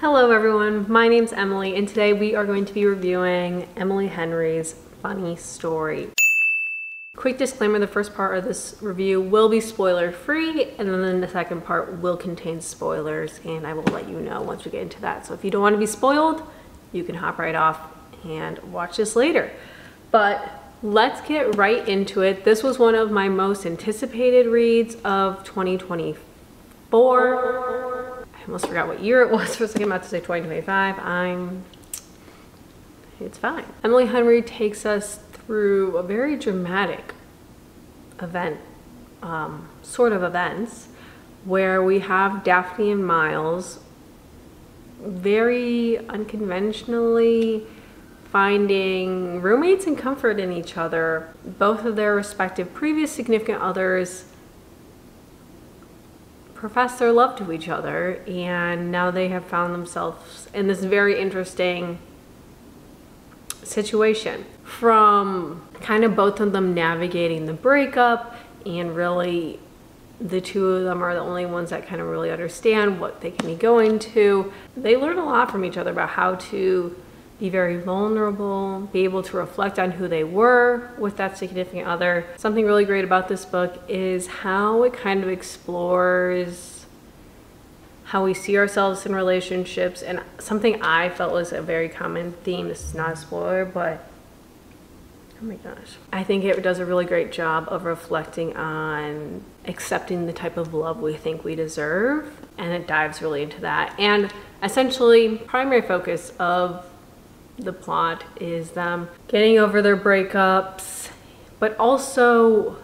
Hello everyone, my name's Emily and today we are going to be reviewing Emily Henry's Funny Story. Quick disclaimer, the first part of this review will be spoiler free and then the second part will contain spoilers and I will let you know once we get into that. So if you don't want to be spoiled, you can hop right off and watch this later. But let's get right into it. This was one of my most anticipated reads of 2024. I almost forgot what year it was second, I'm about to say 2025. I'm, it's fine. Emily Henry takes us through a very dramatic event, um, sort of events, where we have Daphne and Miles very unconventionally finding roommates and comfort in each other. Both of their respective previous significant others profess their love to each other, and now they have found themselves in this very interesting situation. From kind of both of them navigating the breakup and really the two of them are the only ones that kind of really understand what they can be going to. They learn a lot from each other about how to be very vulnerable, be able to reflect on who they were with that significant other. Something really great about this book is how it kind of explores how we see ourselves in relationships and something I felt was a very common theme. This is not a spoiler, but oh my gosh. I think it does a really great job of reflecting on accepting the type of love we think we deserve and it dives really into that. And essentially primary focus of the plot is them getting over their breakups, but also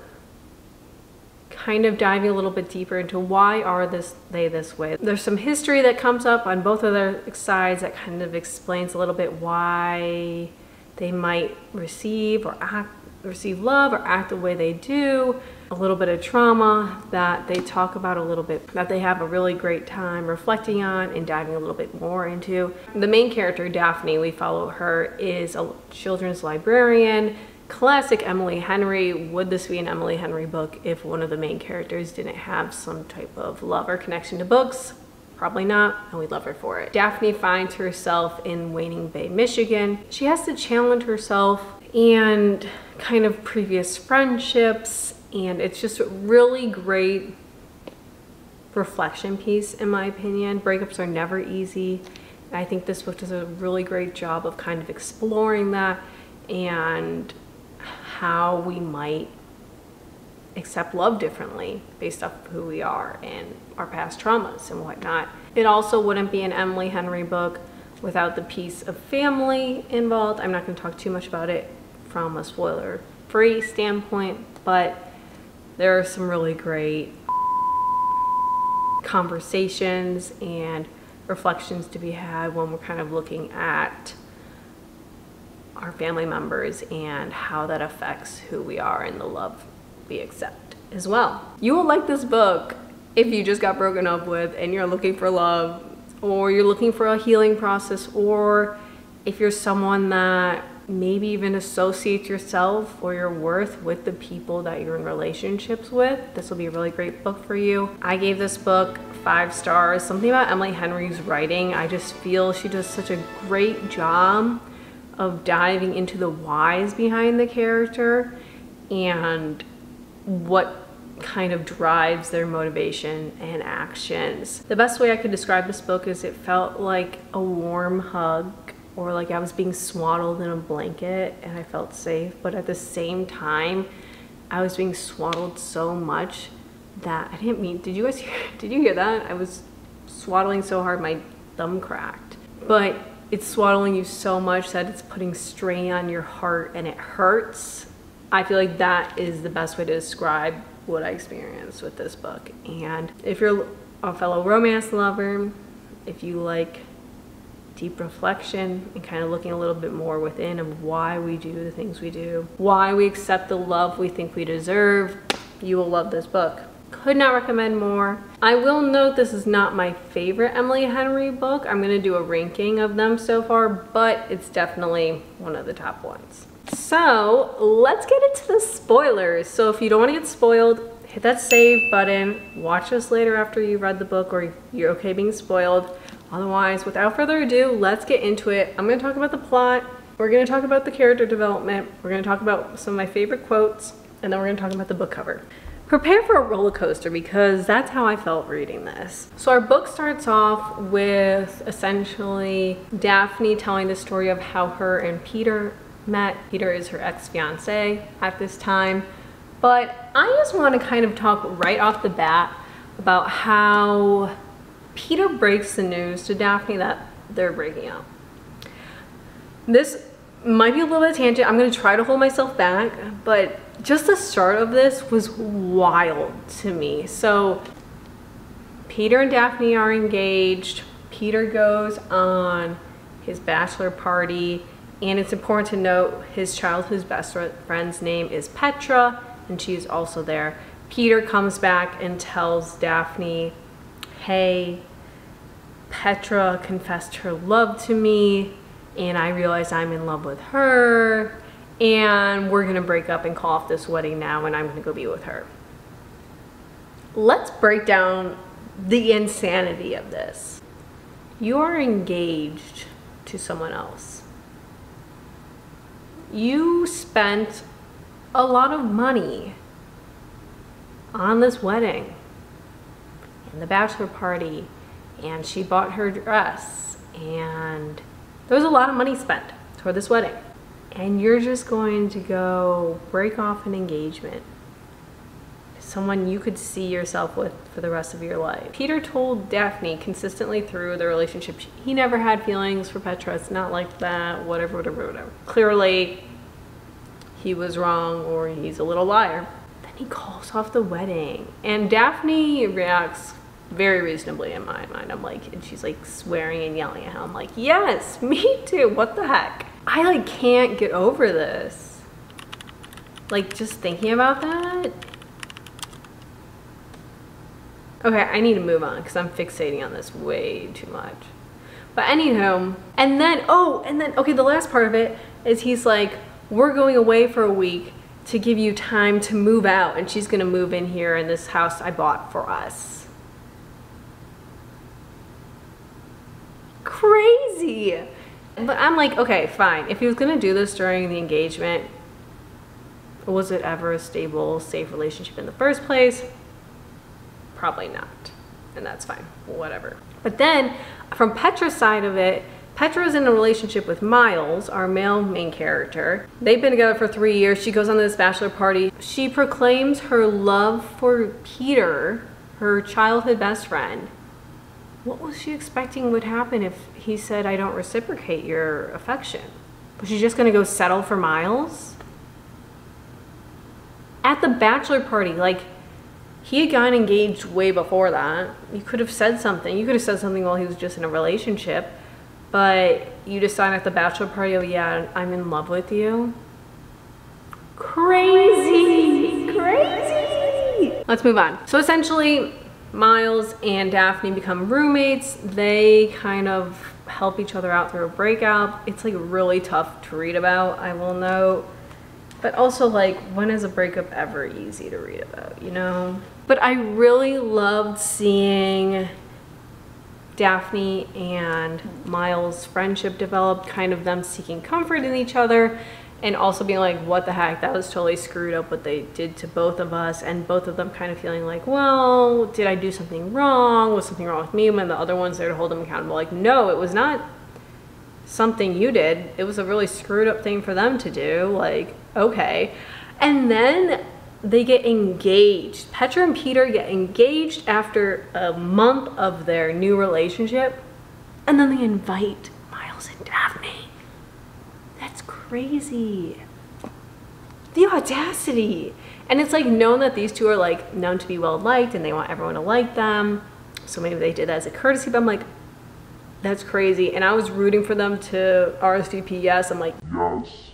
kind of diving a little bit deeper into why are this they this way. There's some history that comes up on both of their sides that kind of explains a little bit why they might receive or act receive love or act the way they do, a little bit of trauma that they talk about a little bit, that they have a really great time reflecting on and diving a little bit more into. The main character, Daphne, we follow her, is a children's librarian, classic Emily Henry. Would this be an Emily Henry book if one of the main characters didn't have some type of love or connection to books? Probably not, and we love her for it. Daphne finds herself in Waning Bay, Michigan. She has to challenge herself and kind of previous friendships and it's just a really great reflection piece in my opinion. Breakups are never easy. I think this book does a really great job of kind of exploring that and how we might accept love differently based off of who we are and our past traumas and whatnot. It also wouldn't be an Emily Henry book without the piece of family involved. I'm not going to talk too much about it from a spoiler free standpoint, but there are some really great conversations and reflections to be had when we're kind of looking at our family members and how that affects who we are and the love we accept as well. You will like this book if you just got broken up with and you're looking for love or you're looking for a healing process or if you're someone that maybe even associate yourself or your worth with the people that you're in relationships with. This will be a really great book for you. I gave this book five stars. Something about Emily Henry's writing, I just feel she does such a great job of diving into the whys behind the character and what kind of drives their motivation and actions. The best way I could describe this book is it felt like a warm hug or like I was being swaddled in a blanket and I felt safe. But at the same time, I was being swaddled so much that I didn't mean, did you guys hear, did you hear that? I was swaddling so hard my thumb cracked. But it's swaddling you so much that it's putting strain on your heart and it hurts. I feel like that is the best way to describe what I experienced with this book. And if you're a fellow romance lover, if you like deep reflection and kind of looking a little bit more within of why we do the things we do, why we accept the love we think we deserve, you will love this book. Could not recommend more. I will note this is not my favorite Emily Henry book. I'm gonna do a ranking of them so far, but it's definitely one of the top ones. So let's get into the spoilers. So if you don't wanna get spoiled, hit that save button, watch this later after you read the book or you're okay being spoiled. Otherwise, without further ado, let's get into it. I'm going to talk about the plot. We're going to talk about the character development. We're going to talk about some of my favorite quotes, and then we're going to talk about the book cover. Prepare for a roller coaster because that's how I felt reading this. So, our book starts off with essentially Daphne telling the story of how her and Peter met. Peter is her ex fiance at this time. But I just want to kind of talk right off the bat about how Peter breaks the news to Daphne that they're breaking up. This might be a little bit tangent. I'm going to try to hold myself back, but just the start of this was wild to me. So, Peter and Daphne are engaged. Peter goes on his bachelor party, and it's important to note his childhood best friend's name is Petra, and she's also there. Peter comes back and tells Daphne, Hey, Petra confessed her love to me, and I realize I'm in love with her, and we're gonna break up and call off this wedding now, and I'm gonna go be with her. Let's break down the insanity of this. You are engaged to someone else. You spent a lot of money on this wedding and the bachelor party and she bought her dress and there was a lot of money spent toward this wedding and you're just going to go break off an engagement someone you could see yourself with for the rest of your life. Peter told Daphne consistently through the relationship he never had feelings for Petra. It's not like that, whatever, whatever, whatever. Clearly, he was wrong or he's a little liar. Then he calls off the wedding, and Daphne reacts very reasonably in my mind. I'm like, and she's like swearing and yelling at him. I'm like, yes, me too. What the heck? I like can't get over this. Like just thinking about that. Okay, I need to move on because I'm fixating on this way too much. But anywho, and then, oh, and then, okay, the last part of it is he's like, we're going away for a week to give you time to move out and she's gonna move in here in this house I bought for us. Crazy. But I'm like, okay, fine. If he was gonna do this during the engagement, was it ever a stable, safe relationship in the first place? Probably not. And that's fine, whatever. But then from Petra's side of it, Petra's in a relationship with Miles, our male main character. They've been together for three years. She goes on this bachelor party. She proclaims her love for Peter, her childhood best friend. What was she expecting would happen if he said, I don't reciprocate your affection? Was she just gonna go settle for Miles? At the bachelor party, like, he had gotten engaged way before that. You could have said something. You could have said something while he was just in a relationship, but you decide at the bachelor party, oh yeah, I'm in love with you. Crazy, crazy. Let's move on. So essentially, Miles and Daphne become roommates. They kind of help each other out through a breakup. It's like really tough to read about, I will note. But also like, when is a breakup ever easy to read about, you know? But I really loved seeing Daphne and Miles' friendship develop, kind of them seeking comfort in each other and also being like, what the heck, that was totally screwed up what they did to both of us. And both of them kind of feeling like, well, did I do something wrong? Was something wrong with me? When the other one's there to hold them accountable. Like, no, it was not something you did. It was a really screwed up thing for them to do. Like, okay. And then they get engaged. Petra and Peter get engaged after a month of their new relationship, and then they invite Miles and Daphne. Crazy. The audacity. And it's like known that these two are like known to be well liked and they want everyone to like them. So maybe they did that as a courtesy, but I'm like, that's crazy. And I was rooting for them to RSVP yes. I'm like, yes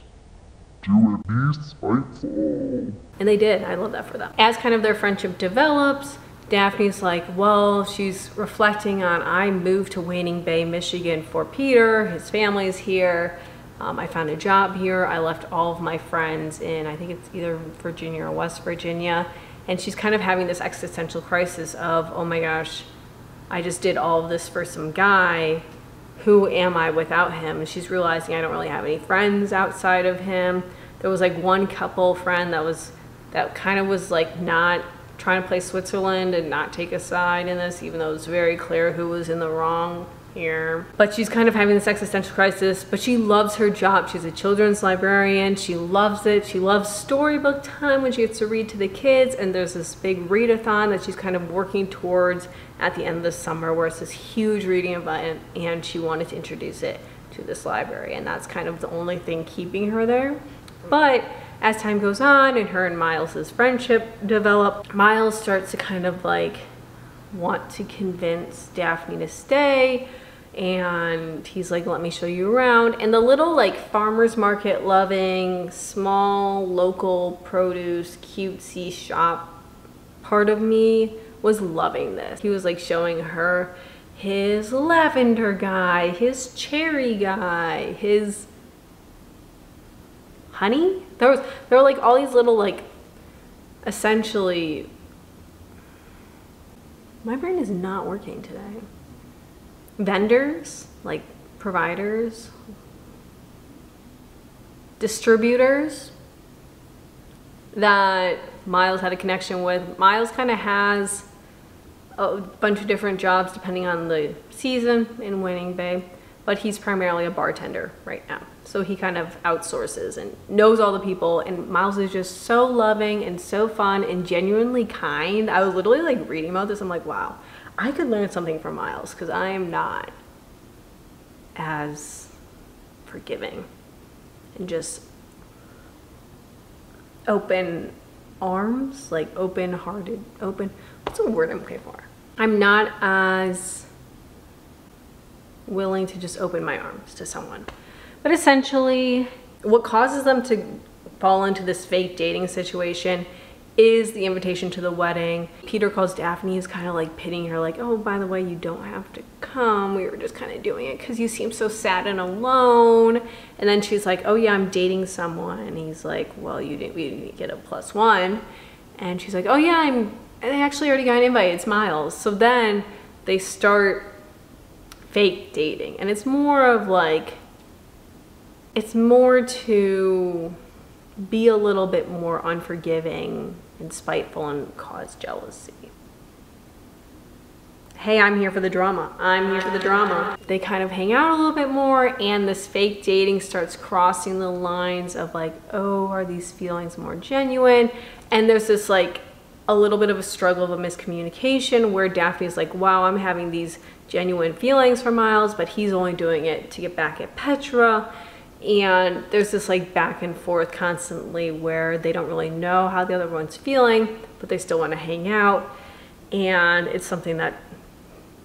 do it, be spiteful. And they did. I love that for them. As kind of their friendship develops, Daphne's like, well, she's reflecting on I moved to Waning Bay, Michigan for Peter. His family's here. Um, I found a job here. I left all of my friends in, I think it's either Virginia or West Virginia. And she's kind of having this existential crisis of, oh my gosh, I just did all of this for some guy. Who am I without him? And she's realizing I don't really have any friends outside of him. There was like one couple friend that was that kind of was like not trying to play Switzerland and not take a side in this, even though it was very clear who was in the wrong here. But she's kind of having this existential crisis, but she loves her job. She's a children's librarian. She loves it. She loves storybook time when she gets to read to the kids. And there's this big readathon that she's kind of working towards at the end of the summer where it's this huge reading event and she wanted to introduce it to this library. And that's kind of the only thing keeping her there. But as time goes on and her and Miles's friendship develop, Miles starts to kind of like want to convince Daphne to stay and he's like let me show you around. And the little like farmers market loving small local produce cutesy shop part of me was loving this. He was like showing her his lavender guy his cherry guy his honey. There was there were like all these little like essentially my brain is not working today vendors, like providers, distributors that Miles had a connection with. Miles kind of has a bunch of different jobs depending on the season in Waning Bay, but he's primarily a bartender right now. So he kind of outsources and knows all the people. And Miles is just so loving and so fun and genuinely kind. I was literally like reading about this. I'm like, wow, I could learn something from Miles because I am not as forgiving and just open arms, like open hearted, open. What's the word I'm looking for? I'm not as willing to just open my arms to someone. But essentially, what causes them to fall into this fake dating situation is the invitation to the wedding. Peter calls Daphne, he's kind of like pitying her, like, oh, by the way, you don't have to come. We were just kind of doing it because you seem so sad and alone. And then she's like, oh, yeah, I'm dating someone. And he's like, well, you didn't, we didn't get a plus one. And she's like, oh, yeah, I'm, and they actually already got an invite. It's Miles. So then they start fake dating. And it's more of like, it's more to be a little bit more unforgiving and spiteful and cause jealousy. Hey, I'm here for the drama. I'm here for the drama. They kind of hang out a little bit more and this fake dating starts crossing the lines of like, oh, are these feelings more genuine? And there's this like a little bit of a struggle of a miscommunication where Daphne's like, wow, I'm having these genuine feelings for Miles, but he's only doing it to get back at Petra and there's this like back and forth constantly where they don't really know how the other one's feeling but they still want to hang out. And it's something that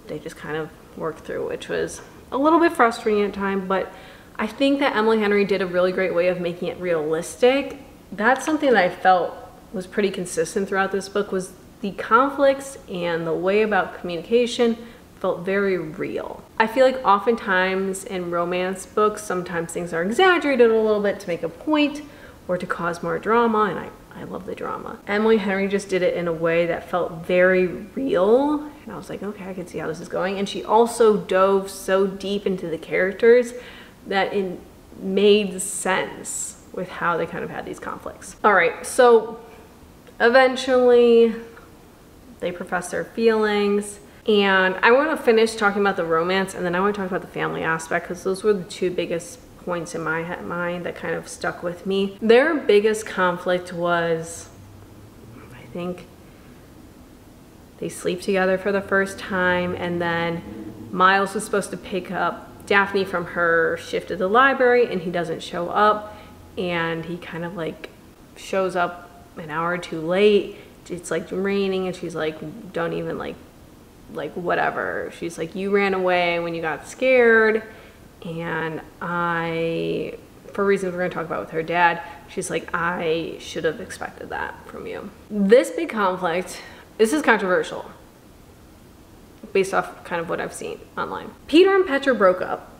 they just kind of work through which was a little bit frustrating at times but i think that emily henry did a really great way of making it realistic. That's something that i felt was pretty consistent throughout this book was the conflicts and the way about communication felt very real. I feel like oftentimes in romance books, sometimes things are exaggerated a little bit to make a point or to cause more drama, and I, I love the drama. Emily Henry just did it in a way that felt very real, and I was like, okay, I can see how this is going. And she also dove so deep into the characters that it made sense with how they kind of had these conflicts. All right, so eventually they profess their feelings and I want to finish talking about the romance and then I want to talk about the family aspect because those were the two biggest points in my mind that kind of stuck with me. Their biggest conflict was, I think, they sleep together for the first time and then Miles was supposed to pick up Daphne from her shift at the library and he doesn't show up and he kind of like shows up an hour too late. It's like raining and she's like, don't even like like whatever. She's like, you ran away when you got scared. And I, for reasons we're gonna talk about with her dad, she's like, I should have expected that from you. This big conflict, this is controversial based off kind of what I've seen online. Peter and Petra broke up.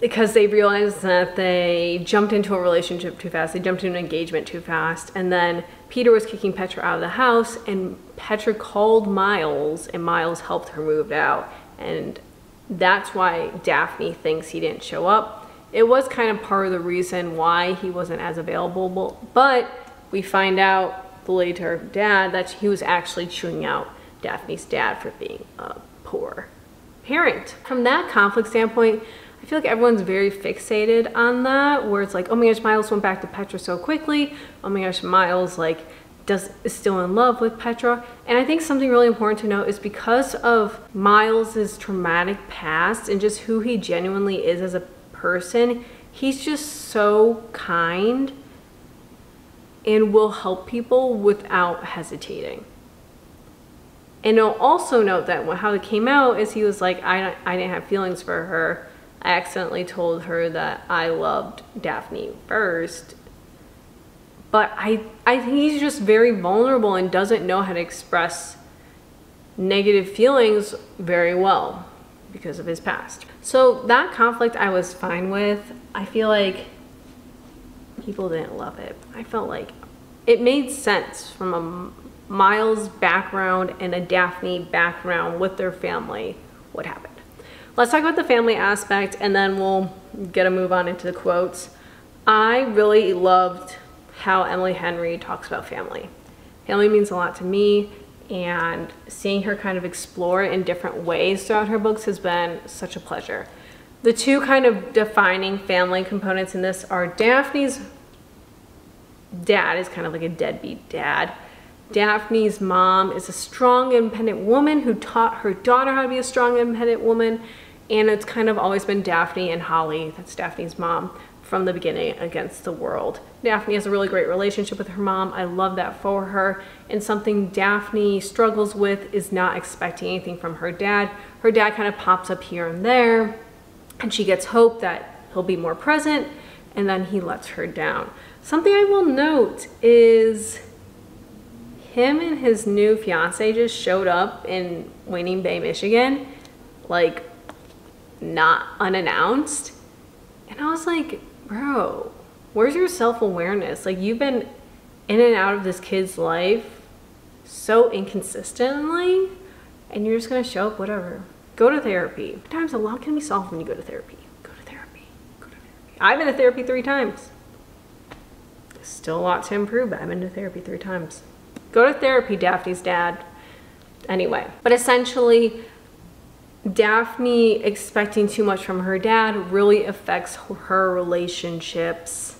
because they realized that they jumped into a relationship too fast. They jumped into an engagement too fast. And then Peter was kicking Petra out of the house, and Petra called Miles, and Miles helped her move out. And that's why Daphne thinks he didn't show up. It was kind of part of the reason why he wasn't as available, but we find out later dad that he was actually chewing out Daphne's dad for being a poor parent. From that conflict standpoint, I feel like everyone's very fixated on that, where it's like, oh my gosh, Miles went back to Petra so quickly. Oh my gosh, Miles like does is still in love with Petra. And I think something really important to note is because of Miles's traumatic past and just who he genuinely is as a person, he's just so kind and will help people without hesitating. And I'll also note that how it came out is he was like, I, I didn't have feelings for her. I accidentally told her that I loved Daphne first. But I, I think he's just very vulnerable and doesn't know how to express negative feelings very well because of his past. So that conflict I was fine with. I feel like people didn't love it. I felt like it made sense from a Miles background and a Daphne background with their family what happened. Let's talk about the family aspect and then we'll get a move on into the quotes. I really loved how Emily Henry talks about family. Family means a lot to me and seeing her kind of explore in different ways throughout her books has been such a pleasure. The two kind of defining family components in this are Daphne's dad is kind of like a deadbeat dad. Daphne's mom is a strong, independent woman who taught her daughter how to be a strong, independent woman. And it's kind of always been Daphne and Holly, that's Daphne's mom, from the beginning against the world. Daphne has a really great relationship with her mom. I love that for her. And something Daphne struggles with is not expecting anything from her dad. Her dad kind of pops up here and there, and she gets hope that he'll be more present, and then he lets her down. Something I will note is him and his new fiance just showed up in Waning Bay, Michigan, like not unannounced. And I was like, bro, where's your self-awareness? Like you've been in and out of this kid's life so inconsistently and you're just gonna show up, whatever. Go to therapy. Sometimes a lot can be solved when you go to therapy. Go to therapy, go to therapy. I've been to therapy three times still a lot to improve, but I've been to therapy three times. Go to therapy, Daphne's dad. Anyway, but essentially, Daphne expecting too much from her dad really affects her relationships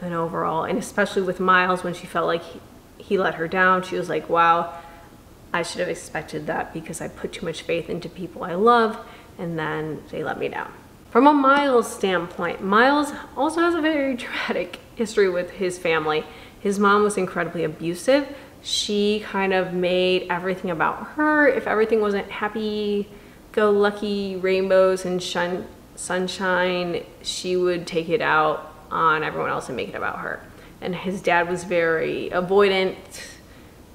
and overall, and especially with Miles when she felt like he, let her down. She was like, wow, I should have expected that because I put too much faith into people I love and then they let me down. From a Miles standpoint, Miles also has a very dramatic history with his family. His mom was incredibly abusive. She kind of made everything about her. If everything wasn't happy, go lucky, rainbows and shun sunshine, she would take it out on everyone else and make it about her. And his dad was very avoidant,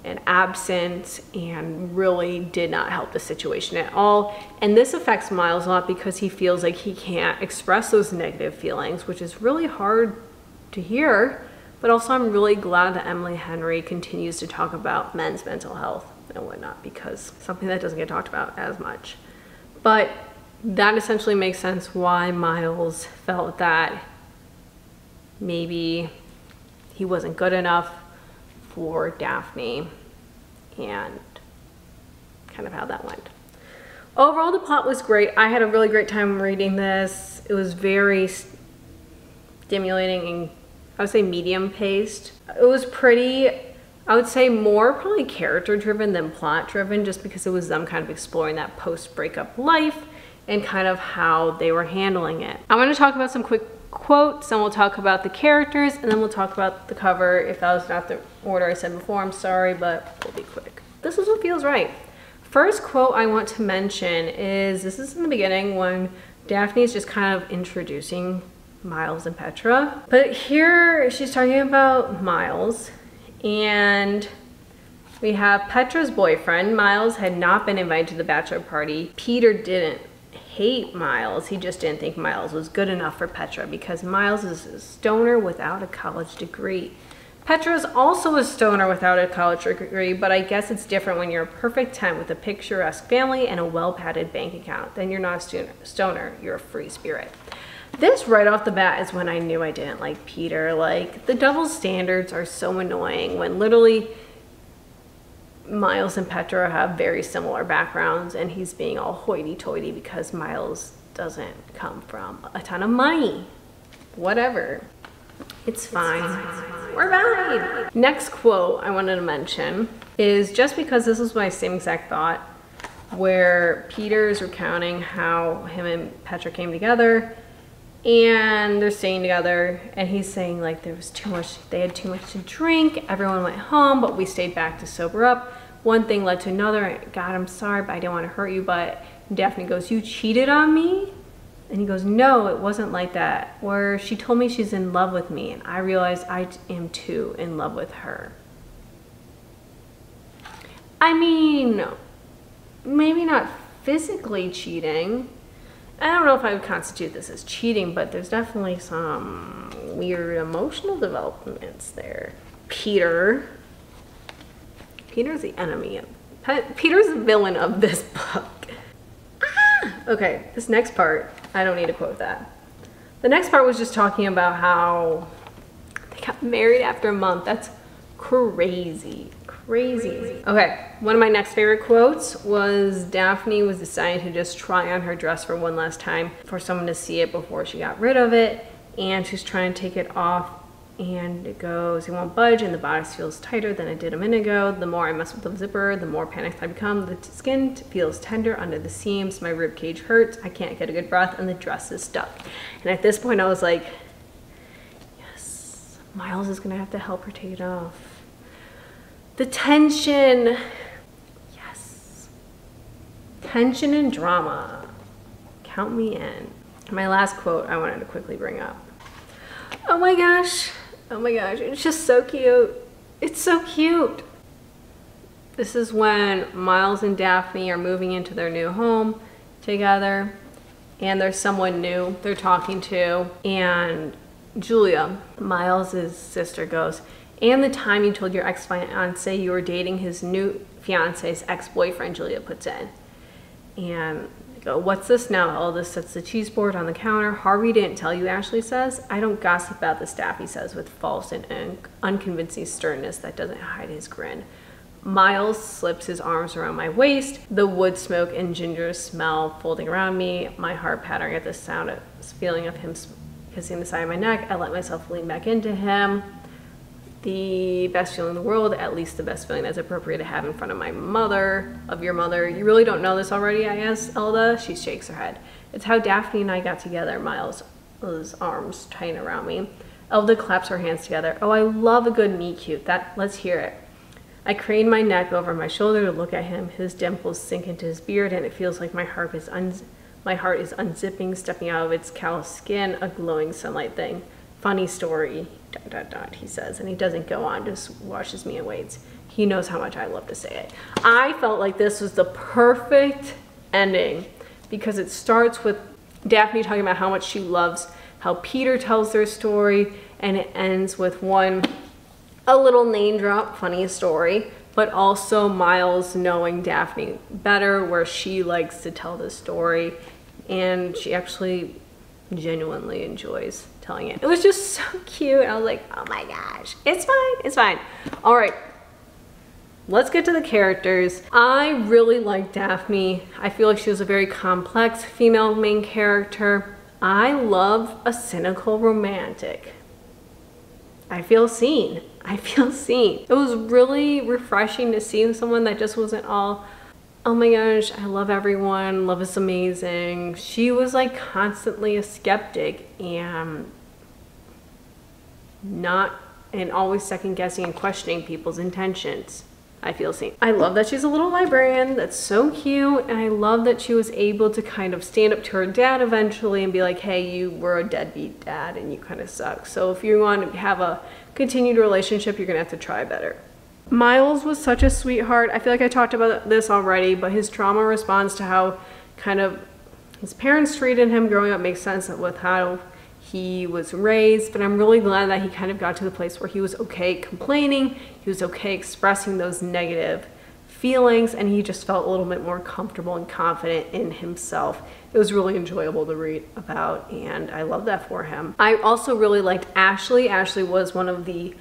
and absent and really did not help the situation at all. And this affects Miles a lot because he feels like he can't express those negative feelings, which is really hard to hear. But also I'm really glad that Emily Henry continues to talk about men's mental health and whatnot because something that doesn't get talked about as much. But that essentially makes sense why Miles felt that maybe he wasn't good enough for Daphne and kind of how that went. Overall, the plot was great. I had a really great time reading this. It was very stimulating and I would say medium paced. It was pretty, I would say more probably character driven than plot driven just because it was them kind of exploring that post breakup life and kind of how they were handling it. I'm gonna talk about some quick quotes and we'll talk about the characters and then we'll talk about the cover. If that was not the order I said before, I'm sorry, but we'll be quick. This is what feels right. First quote I want to mention is, this is in the beginning when Daphne is just kind of introducing Miles and Petra. But here she's talking about Miles and we have Petra's boyfriend. Miles had not been invited to the bachelor party. Peter didn't hate Miles. He just didn't think Miles was good enough for Petra because Miles is a stoner without a college degree. Petra is also a stoner without a college degree, but I guess it's different when you're a perfect 10 with a picturesque family and a well padded bank account. Then you're not a stoner, you're a free spirit. This right off the bat is when I knew I didn't like Peter. Like, the double standards are so annoying when literally Miles and Petra have very similar backgrounds, and he's being all hoity toity because Miles doesn't come from a ton of money. Whatever. It's fine. We're fine. Next quote I wanted to mention is just because this was my same exact thought, where Peter is recounting how him and Petra came together and they're staying together and he's saying like there was too much they had too much to drink everyone went home but we stayed back to sober up. One thing led to another god i'm sorry but i didn't want to hurt you but daphne goes you cheated on me? And he goes no it wasn't like that. Where she told me she's in love with me and i realized i am too in love with her. I mean maybe not physically cheating I don't know if I would constitute this as cheating, but there's definitely some weird emotional developments there. Peter. Peter's the enemy. Peter's the villain of this book. Ah! Okay, this next part, I don't need to quote that. The next part was just talking about how they got married after a month. That's crazy crazy. Okay, one of my next favorite quotes was Daphne was deciding to just try on her dress for one last time for someone to see it before she got rid of it. And she's trying to take it off and it goes, it won't budge and the bodice feels tighter than it did a minute ago. The more I mess with the zipper, the more panicked I become. The skin feels tender under the seams. My rib cage hurts. I can't get a good breath and the dress is stuck. And at this point I was like, yes, Miles is gonna have to help her take it off. The tension. Yes. Tension and drama. Count me in. My last quote I wanted to quickly bring up. Oh my gosh. Oh my gosh. It's just so cute. It's so cute. This is when Miles and Daphne are moving into their new home together and there's someone new they're talking to and Julia, Miles's sister goes, and the time you told your ex-fiance you were dating his new fiance's ex-boyfriend, Julia puts in. And go, what's this now? Aldous sets the cheese board on the counter. Harvey didn't tell you, Ashley says. I don't gossip about the staff, he says, with false and un unconvincing sternness that doesn't hide his grin. Miles slips his arms around my waist, the wood smoke and ginger smell folding around me, my heart pattering at the sound of feeling of him kissing the side of my neck. I let myself lean back into him the best feeling in the world, at least the best feeling that's appropriate to have in front of my mother, of your mother. You really don't know this already, I ask Elda. She shakes her head. It's how Daphne and I got together, Miles' arms tighten around me. Elda claps her hands together. Oh, I love a good meet cute. That let's hear it. I crane my neck over my shoulder to look at him. His dimples sink into his beard, and it feels like my heart is my heart is unzipping, stepping out of its callous skin, a glowing sunlight thing. Funny story dot, dot, dot, he says, and he doesn't go on, just washes me and waits. He knows how much I love to say it. I felt like this was the perfect ending because it starts with Daphne talking about how much she loves how Peter tells their story, and it ends with one, a little name drop, funny story, but also Miles knowing Daphne better, where she likes to tell the story, and she actually genuinely enjoys telling it. It was just so cute. I was like, oh my gosh, it's fine, it's fine. All right, let's get to the characters. I really like Daphne. I feel like she was a very complex female main character. I love a cynical romantic. I feel seen. I feel seen. It was really refreshing to see someone that just wasn't all oh my gosh, I love everyone, love is amazing. She was like constantly a skeptic and not and always second guessing and questioning people's intentions. I feel seen. I love that she's a little librarian. That's so cute. And I love that she was able to kind of stand up to her dad eventually and be like, hey, you were a deadbeat dad and you kind of suck. So if you want to have a continued relationship, you're going to have to try better. Miles was such a sweetheart. I feel like I talked about this already, but his trauma responds to how kind of his parents treated him growing up makes sense with how he was raised, but I'm really glad that he kind of got to the place where he was okay complaining, he was okay expressing those negative feelings, and he just felt a little bit more comfortable and confident in himself. It was really enjoyable to read about, and I love that for him. I also really liked Ashley. Ashley was one of the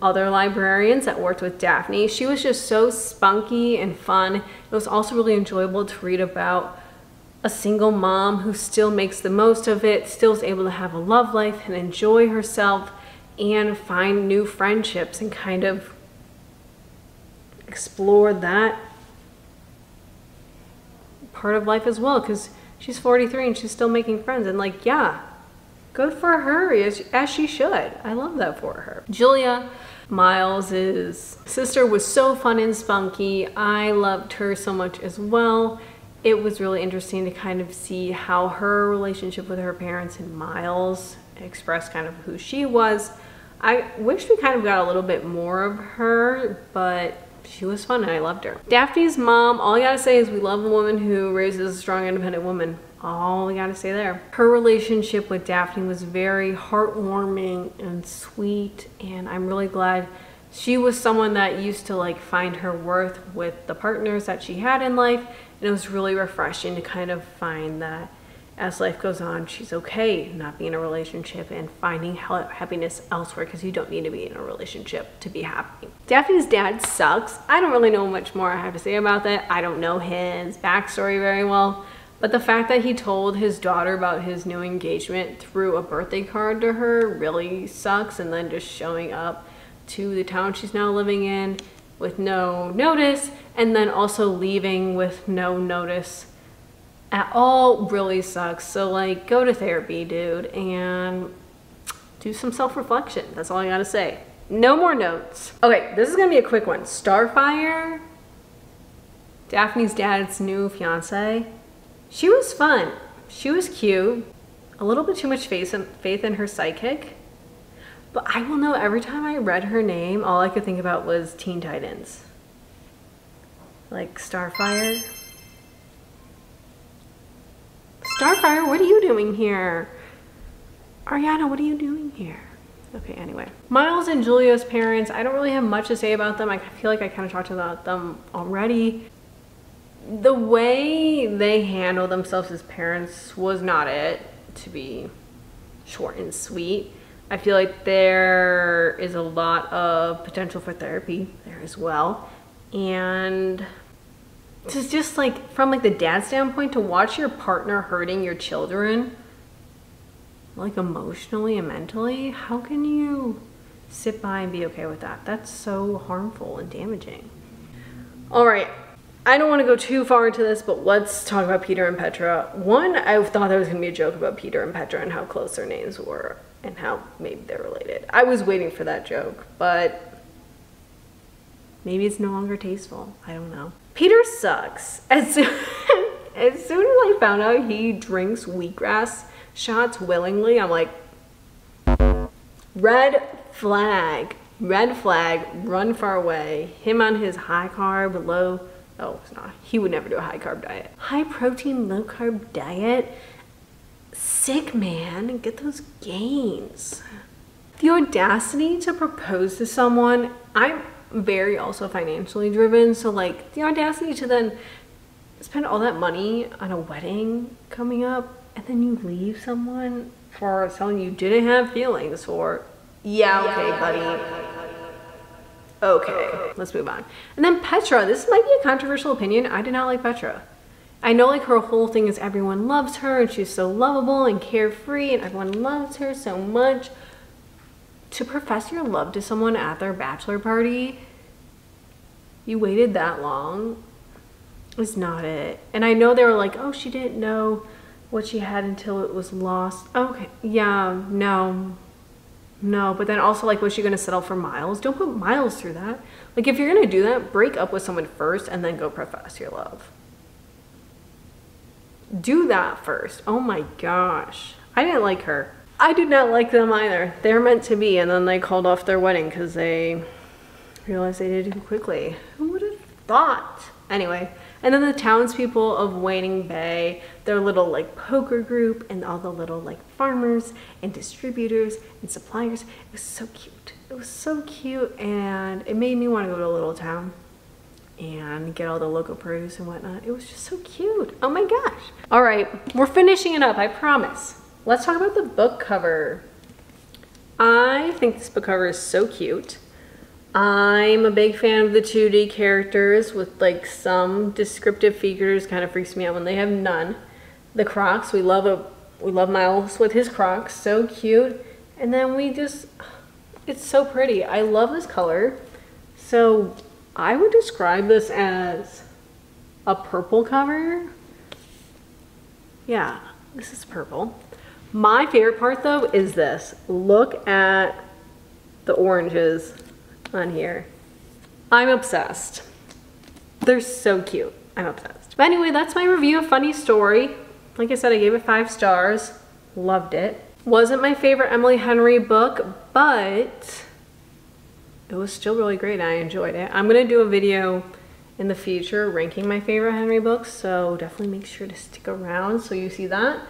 other librarians that worked with Daphne. She was just so spunky and fun. It was also really enjoyable to read about a single mom who still makes the most of it, still is able to have a love life and enjoy herself and find new friendships and kind of explore that part of life as well because she's 43 and she's still making friends and like yeah good for her as, as she should. I love that for her. Julia miles's sister was so fun and spunky. I loved her so much as well. It was really interesting to kind of see how her relationship with her parents and miles expressed kind of who she was. I wish we kind of got a little bit more of her but she was fun and I loved her. Daphne's mom, all I gotta say is we love a woman who raises a strong, independent woman. All I gotta say there. Her relationship with Daphne was very heartwarming and sweet, and I'm really glad she was someone that used to like find her worth with the partners that she had in life, and it was really refreshing to kind of find that as life goes on, she's okay not being in a relationship and finding happiness elsewhere because you don't need to be in a relationship to be happy. Daphne's dad sucks. I don't really know much more I have to say about that. I don't know his backstory very well. But the fact that he told his daughter about his new engagement through a birthday card to her really sucks. And then just showing up to the town she's now living in with no notice and then also leaving with no notice at all really sucks. So like go to therapy, dude, and do some self-reflection. That's all I gotta say. No more notes. Okay, this is gonna be a quick one. Starfire, Daphne's dad's new fiance. She was fun. She was cute. A little bit too much faith in, faith in her psychic. But I will know every time I read her name, all I could think about was Teen Titans. Like Starfire. Starfire, what are you doing here? Ariana, what are you doing here? Okay, anyway. Miles and Julia's parents, I don't really have much to say about them. I feel like I kind of talked about them already. The way they handle themselves as parents was not it, to be short and sweet. I feel like there is a lot of potential for therapy there as well. And it's just like from like the dad standpoint to watch your partner hurting your children like emotionally and mentally how can you sit by and be okay with that that's so harmful and damaging all right I don't want to go too far into this, but let's talk about Peter and Petra. One, I thought there was going to be a joke about Peter and Petra and how close their names were and how maybe they're related. I was waiting for that joke, but maybe it's no longer tasteful. I don't know. Peter sucks. As soon, as soon as I found out he drinks wheatgrass shots willingly, I'm like, red flag, red flag, run far away. Him on his high carb, low, oh, it's not, he would never do a high carb diet. High protein, low carb diet, sick man, get those gains. The audacity to propose to someone, I'm very also financially driven. So like the audacity to then spend all that money on a wedding coming up and then you leave someone for someone you didn't have feelings for. Yeah, okay, buddy. Okay, let's move on. And then Petra, this might be a controversial opinion. I did not like Petra. I know like her whole thing is everyone loves her and she's so lovable and carefree and everyone loves her so much to profess your love to someone at their bachelor party, you waited that long, is not it. And I know they were like, oh, she didn't know what she had until it was lost. Okay, yeah, no, no. But then also, like, was she gonna settle for Miles? Don't put Miles through that. Like, if you're gonna do that, break up with someone first and then go profess your love. Do that first. Oh my gosh. I didn't like her. I did not like them either. They're meant to be, and then they called off their wedding because they realized they did it too quickly. Who would have thought? Anyway, And then the townspeople of Waning Bay, their little like poker group, and all the little like farmers and distributors and suppliers. It was so cute. It was so cute, and it made me want to go to a little town and get all the local produce and whatnot. It was just so cute. Oh my gosh. All right, we're finishing it up, I promise. Let's talk about the book cover. I think this book cover is so cute. I'm a big fan of the 2D characters with like some descriptive figures. Kind of freaks me out when they have none. The Crocs, we love a we love Miles with his Crocs, so cute. And then we just, it's so pretty. I love this color. So I would describe this as a purple cover. Yeah, this is purple. My favorite part though is this. Look at the oranges on here. I'm obsessed. They're so cute. I'm obsessed. But anyway, that's my review of Funny Story. Like I said, I gave it five stars. Loved it. Wasn't my favorite Emily Henry book, but it was still really great. I enjoyed it. I'm gonna do a video in the future ranking my favorite Henry books, so definitely make sure to stick around so you see that.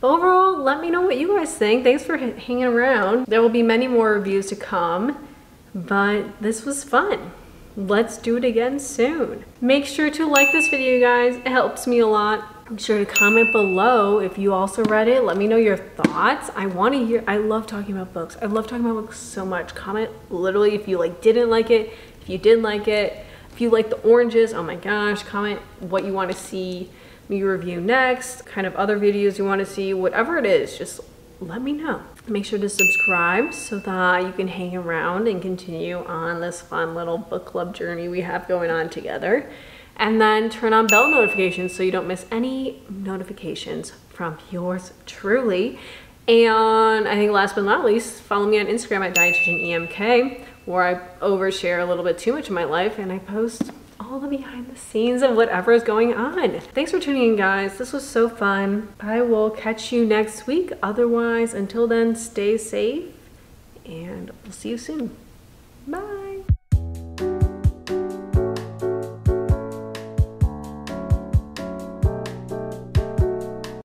But overall, let me know what you guys think. Thanks for hanging around. There will be many more reviews to come, but this was fun. Let's do it again soon. Make sure to like this video, guys. It helps me a lot. Make sure to comment below if you also read it. Let me know your thoughts. I want to hear, I love talking about books. I love talking about books so much. Comment literally if you like didn't like it, if you did like it, if you like the oranges, oh my gosh, comment what you want to see me review next, kind of other videos you want to see, whatever it is, just let me know. Make sure to subscribe so that you can hang around and continue on this fun little book club journey we have going on together and then turn on bell notifications so you don't miss any notifications from yours truly. And I think last but not least, follow me on Instagram at dietitianemk, where I overshare a little bit too much of my life and I post all the behind the scenes of whatever is going on. Thanks for tuning in, guys. This was so fun. I will catch you next week. Otherwise, until then, stay safe and we'll see you soon.